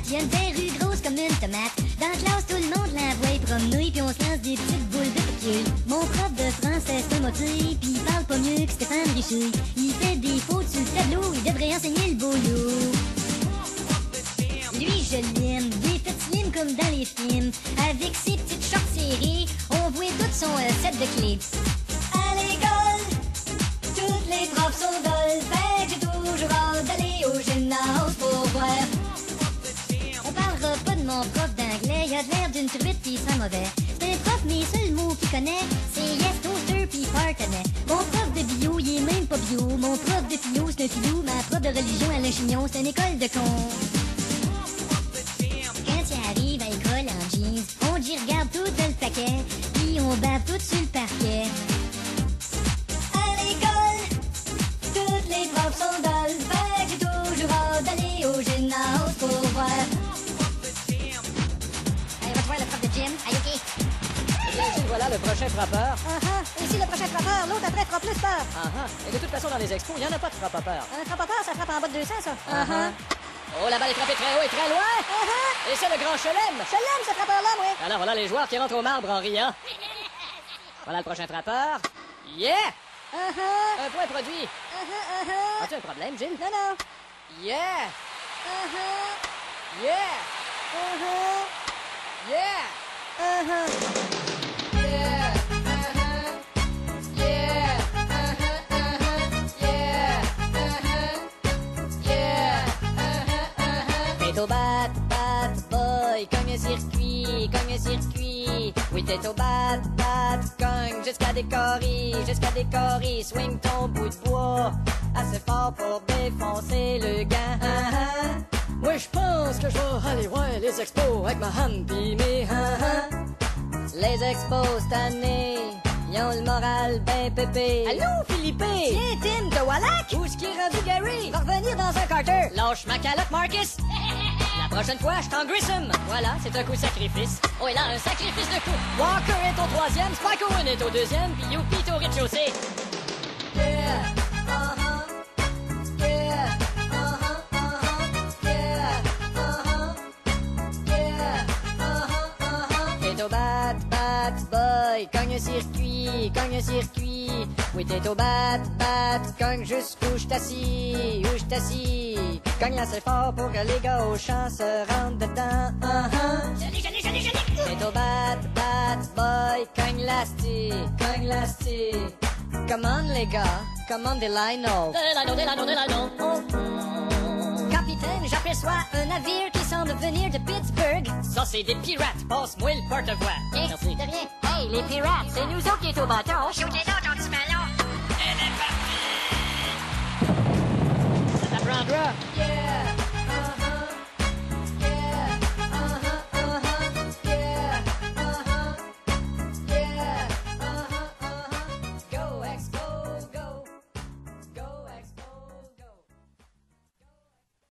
a une verrue grosse comme une tomate. Dans la classe, tout le monde la voit promener, puis on se lance des petites boules de papier. Mon prof de français, un motif, puis il parle pas mieux que Stéphane Richer. Il fait des fautes sur le tableau, il devrait enseigner le boulot. Lui, je l'aime, il est fait slim comme dans les films. Avec ses petites shorts serrées, on voit tout son euh, set de clips. À l'école, toutes les profs sont l'air d'une truite pis c'est mauvais. C'est un prof, mais seul mot qu'il connaît, c'est yes, toaster pis partenaire. Mon prof de bio, il est même pas bio. Mon prof de philo, c'est un philo. Ma prof de religion, elle a chignon, c'est une école de cons. Quand tu arrives à l'école en jeans, on dit regarde tout le paquet, puis on bave tout sur le parquet. À l'école, toutes les profs sont dolles, fait que toujours d'aller au gymnase pour voir. Voilà le prochain frappeur. Ah ah, ici le prochain frappeur, l'autre après fera plus peur. Ah ah. Et de toute façon, dans les expos, il n'y en a pas de frappe à peur. Un frappe à peur, ça frappe en bas de 200, ça. Ah ah. Oh, la balle est frappée très haut et très loin. Et c'est le grand chelem. l'aime, ce frappeur-là, moi. Alors voilà les joueurs qui rentrent au marbre en riant. Voilà le prochain frappeur. Yeah! Ah ah, Un point produit. As-tu un problème, Gilles? Non, non. Yeah! Ah ah, Yeah! ah Yeah! ah, boy, un circuit, cogne un circuit. Oui, t'es au bat, bat, cogne jusqu'à décorer, jusqu'à décorer. Swing ton bout de bois assez fort pour défoncer le gant. Moi, je pense que je vais aller voir les expos avec ma hand pis Les expos cette année, ils ont le moral ben pépé. Allô, Philippe? Tiens, Tim de Wallach. Où est-ce qu'il est rendu, Gary? Va revenir dans un Carter. Lâche ma calotte, Marcus! Prochaine fois, je t'en Grissom. Voilà, c'est un coup sacrifice. Oh, là, un sacrifice de coup. Walker est au troisième, Spike est au deuxième, puis Youpi au rez-de-chaussée. Bat, bat, boy, cogne circuit, cogne circuit. Oui, t'es au bat, bat, cogne jusqu'où je t'assis, où je t'assis. Cogne assez fort pour que les gars au champ se rentrent dedans. Joli, joli. T'es au bat, bat, boy, cogne l'asti, cogne l'asti. Commande les gars, commande des lino. Des lino, des lino, des lino. Capitaine, j'aperçois un navire qui semble venir de Pittsburgh. Ça, c'est des pirates. Passe-moi le porte-voix. Merci. De rien. Hey, les pirates, c'est nous autres qui est au bateau. Shootez donc ton petit